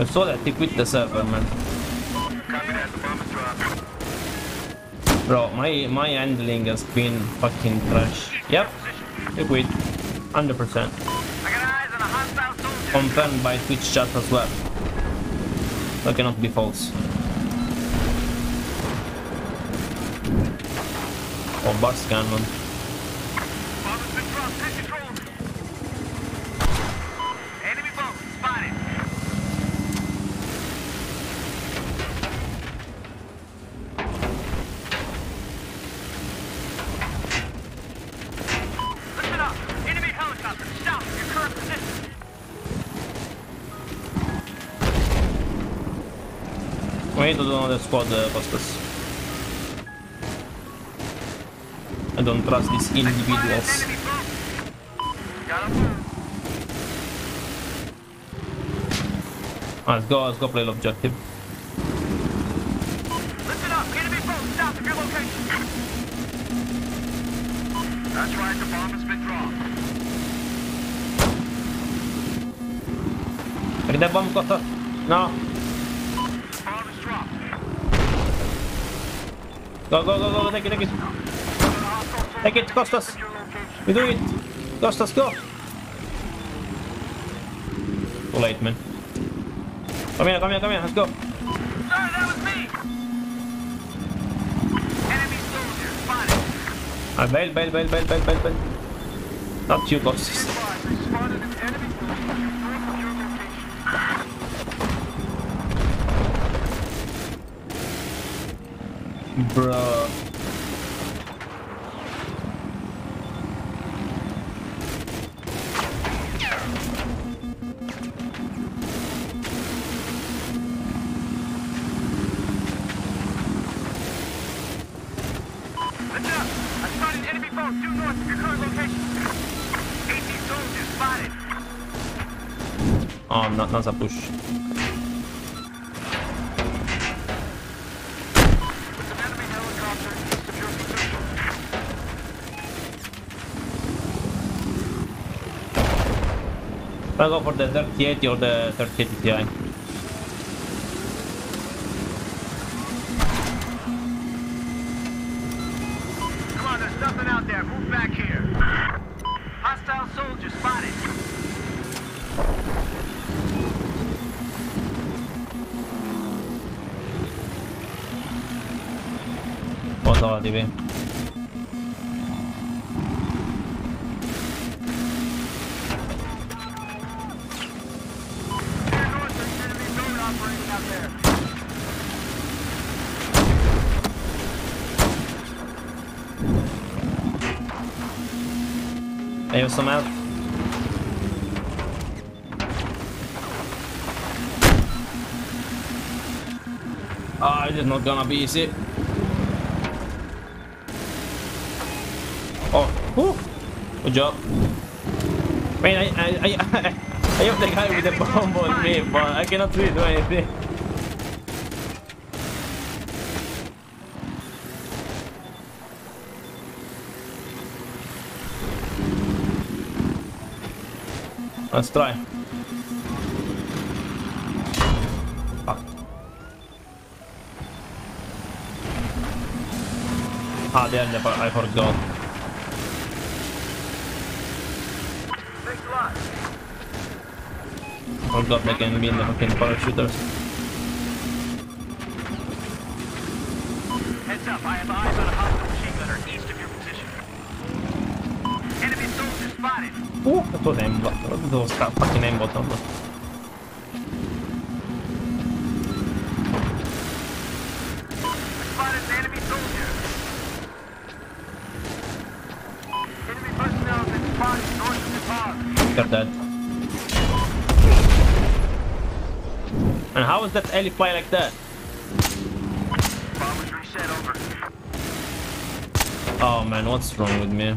I saw that he quit the server, man. Bro, my my handling has been fucking trash. Yep, he quit. 100%. I got eyes on a hostile soldier. Confirmed by Twitch chat as well. That cannot be false. Oh, bus cannon. We need to do another squad, uh, Costas. I don't trust these individuals. him. Ah, let's go, let's go play objective. Listen up. Enemy boat south of your location. That's right. The bomb has been dropped. Take that bomb, Costas. No. Go, go, go, go, take it, take it. Take it, Costas. We do it. Costas, go. Too late, man. Come here, come here, come here, let's go. Sir, that was me. Enemy soldier spotted. Ah, bail, bail, bail, bail, bail, bail, bail. Not you, Costas. Spotted. Oh, not, not a push. I'll go for the 38 or the 38 Ti. Come on, there's nothing out there. Move back here. Hostile soldier spotted. I have some help. Ah, it is not gonna be easy. Oh, whew. good job. Man, I, I, I, I have the guy with the bomb on me, but I cannot really do anything. Let's try. Fuck. Ah, there, never, I forgot. Forgot they can be in the fucking parachuters. Soldier. Enemy personnel have been spotted north of the pond. They're. And how is that heli fly like that? Oh man, what's wrong with me?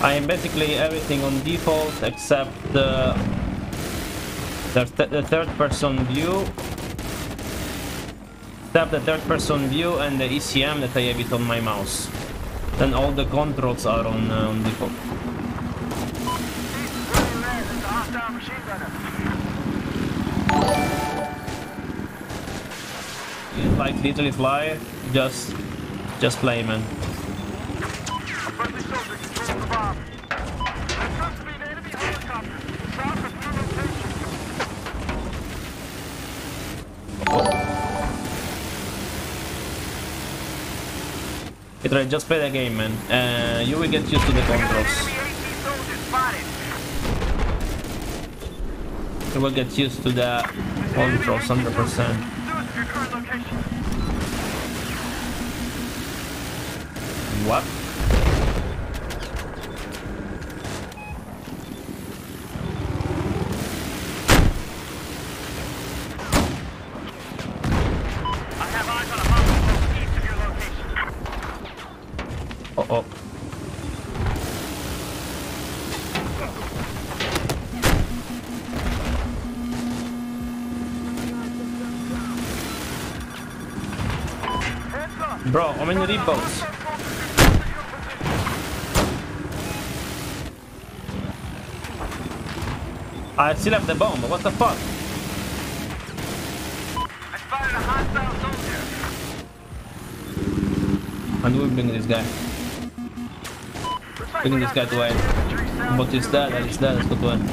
I am basically everything on default except the the, th the third person view except the third person view and the ECM that I have it on my mouse. Then all the controls are on, uh, on default. Like literally fly, just just play man. A friendly soldier controls the bomb. There appears to be an enemy helicopter south of your location. Literally just play the game man. Uh, you will get used to the controls. enemy AT soldiers spotted. You will get used to the controls 100%. Bro, how many repos? I still have the bomb, what the fuck? I spotted a hostile soldier. And we bring this guy. Bring this guy to south But he's dead, he's dead, let's go to him.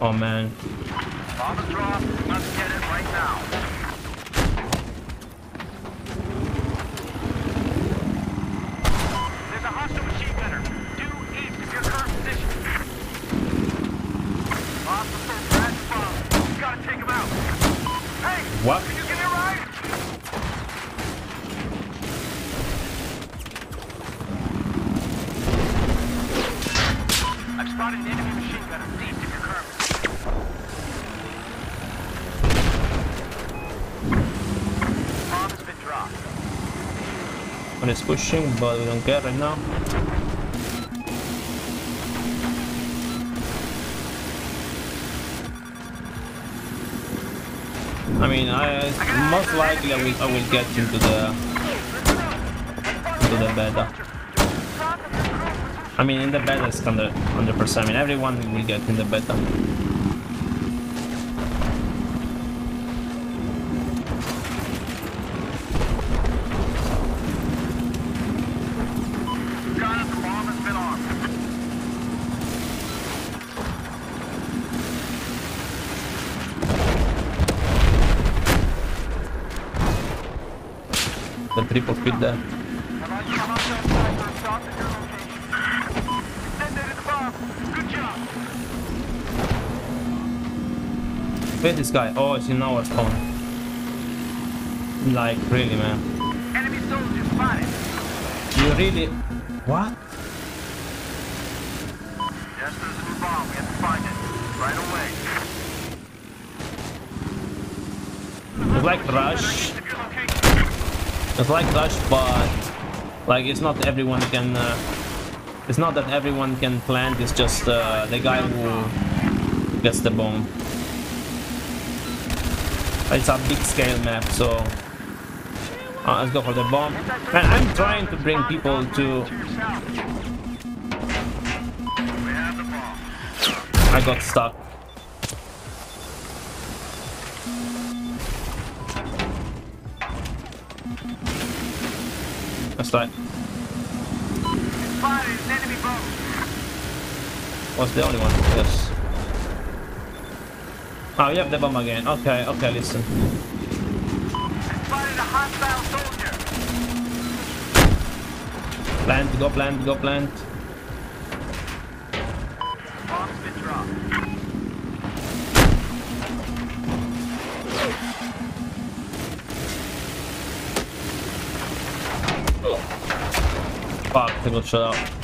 Oh man. Bomb is dropped. Let's get it right now. There's a hostile machine gunner. Due east of your current position. Hostile soldier at the bomb. You gotta take him out. Hey! What? Can you give me a ride? I've spotted an enemy machine gunner east of your current position. Bomb has been dropped. One is pushing, but we don't care right now. I mean, I most likely I will I will get into the into the beta. I mean, in the beta it's under 100%. I mean, everyone will get in the beta. Got it, the bomb has been armed. The triple feed there. Have I come up that side for a stop at your location? Detonated the bomb. Good job. Where's this guy? Oh, it's in our spawn. Like, really, man. Enemy soldier spotted. You really... What? Yes, there's a new bomb. We have to find it. Right away. Like Rush. East of your location. It's like Rush, but... Like, it's not everyone can... Uh, it's not that everyone can plant, it's just uh, the guy who gets the bomb. It's a big scale map, so... Uh, let's go for the bomb. And I'm trying to bring people to... I got stuck. That's. Was the only one? Yes. Oh, you have the bomb again. Okay, okay, listen. Plant, go plant, go plant. Fuck, they got shut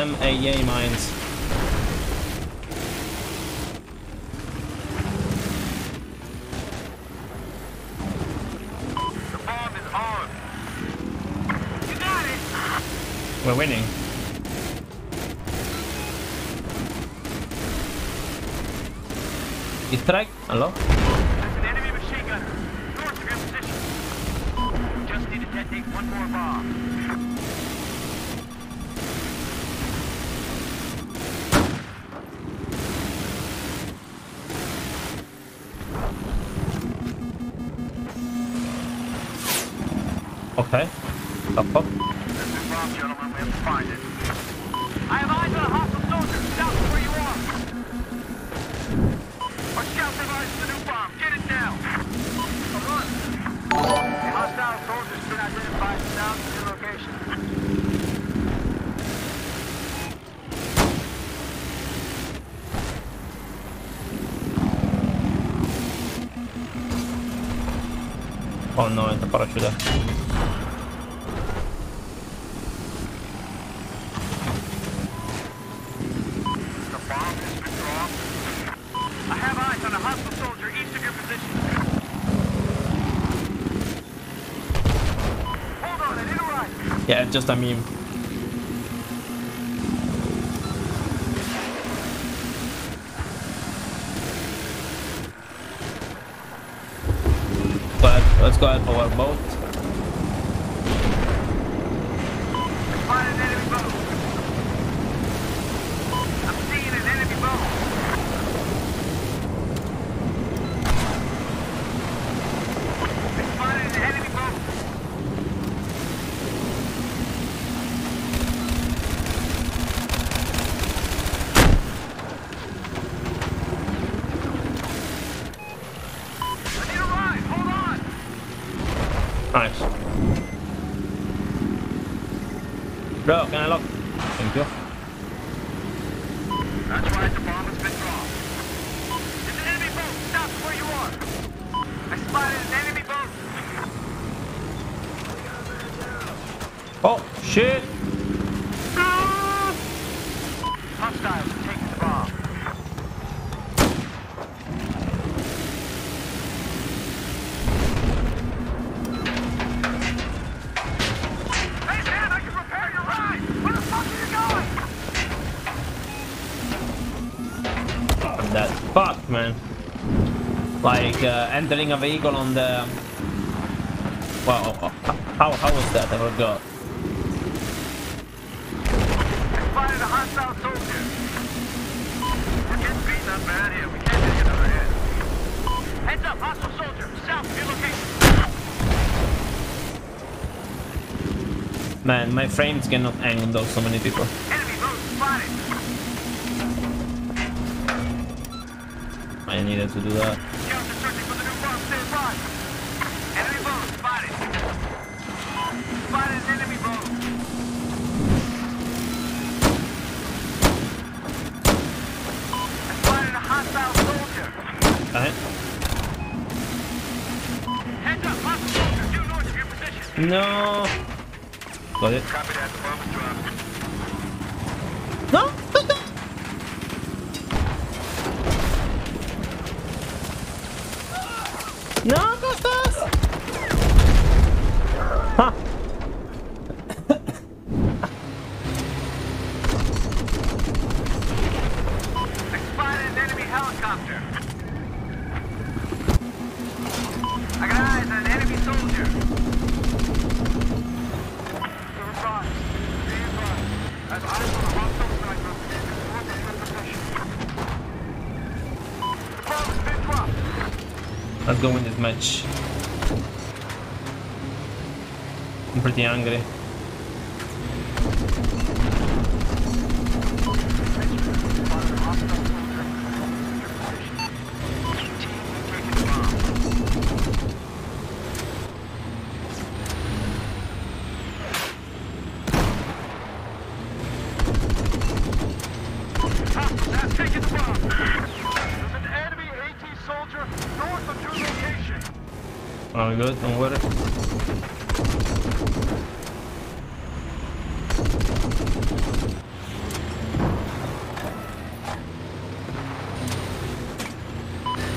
Damn AA mines. The bomb is armed. You got it. We're winning. Strike. Hello? There's an enemy machine gunner. North of your position. Just need to detonate one more bomb. Okay. Up, up. A bomb, gentlemen. We have to find it. I have eyes on a hostile soldier. South where you are. Our scout provides the new bomb. Get it now. Come on. A hostile soldier's been identified south of your location. Oh no, è the parachute. The bomb has been dropped. I have eyes on a hostile soldier east of your position. Hold on, I need a ride. Yeah, just a meme. Go ahead, let's go ahead for our boat. Find an enemy boat. I'm seeing an enemy boat. Spotted an enemy boat. I need a ride. Hold on. Nice. Bro, can I lock? Thank you. That's right, the bomb has been dropped. There's an enemy boat south of where you are. I spotted an enemy boat. Oh, shit! Uh, entering a vehicle on the... Wow, how, how was that? I forgot. I spotted a hostile soldier. We're getting beaten up bad here. We can't take another hit. Heads up, hostile soldier. South of your location. Man, my frames cannot hang on those so many people. Enemy boat spotted. I needed to do that. Scouts are searching for the new bomb. Stand by. Enemy boat spotted. Spotted an enemy boat. I spotted a hostile soldier. Alright. Heads up, hostile soldier due north of your position. No! Got it. Copy that. The bomb is dropped. No! No, Costas! Ha! I spotted an enemy helicopter. I got eyes on an enemy soldier. Let's this match. I'm pretty angry. That's taking the bomb. There's an enemy AT soldier north of your location. Oh, good, don't worry.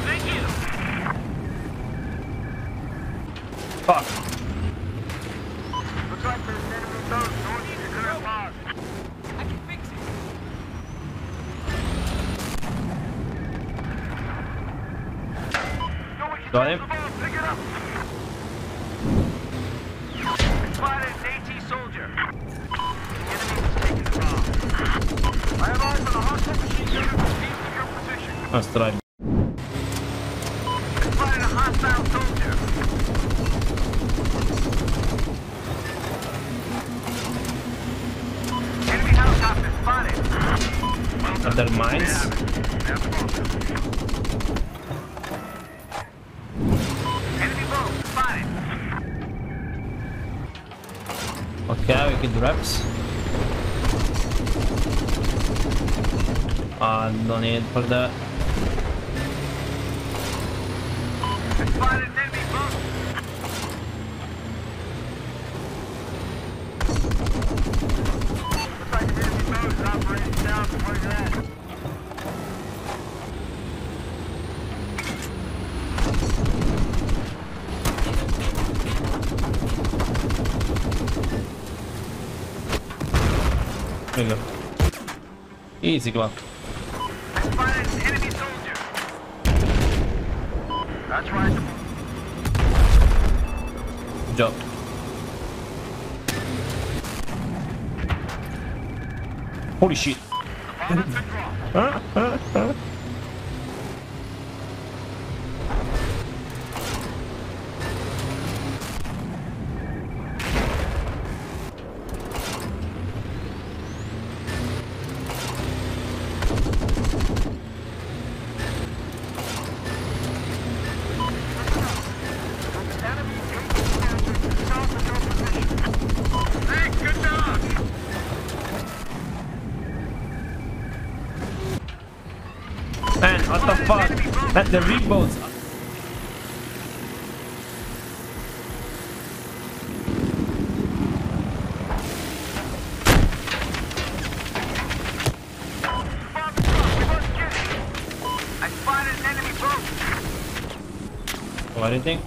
Thank you. Fuck! I can fix it. Got him. the bomb. Pick it up. Spotted an AT soldier. The enemy was taking the bomb. I have eyes on a hostile machine gunner east of your position. Let's try. Spotted a hostile soldier. Enemy helicopter Are there mines? Okay, we get reps. Uh, no need for that. There you go. Easy, come on. That's right. Good job. Holy shit. The reboats. Bomb dropped. Reverse kitty. I spotted an enemy boat. What do you think?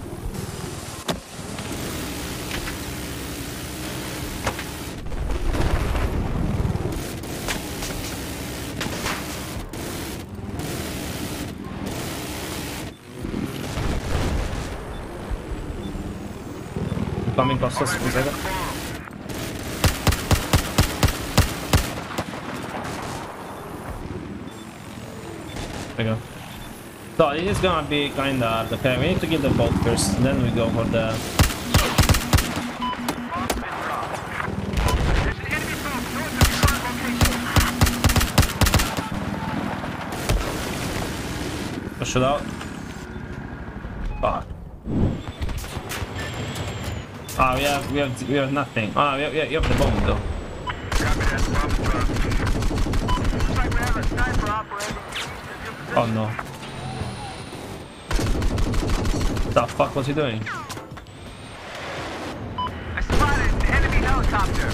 Coming across us, second. There you go. So it is gonna be kinda hard. Okay, we need to get the boat first, then we go for the. Bomb's been dropped. Ah, we have we have we have nothing. Ah, we have, we have, you have the bomb though. Copy that. Bomb is dropped. Looks like we have a sniper operating east of your position. Oh no. What the fuck was he doing? I spotted an enemy helicopter.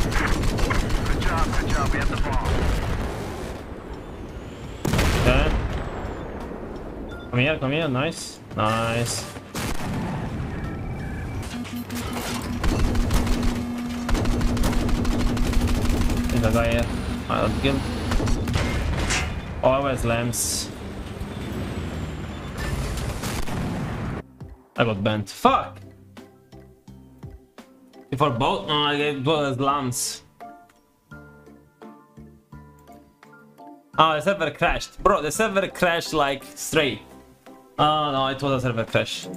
Good job, good job. We have the bomb. Okay. Come here, come here. Nice, nice. There's a guy here. I'll kill. Always lambs. I got bent. Fuck! For both? No, I gave both as lambs. Oh, ah, the server crashed. Bro, the server crashed like straight. Oh no, it was a server crash.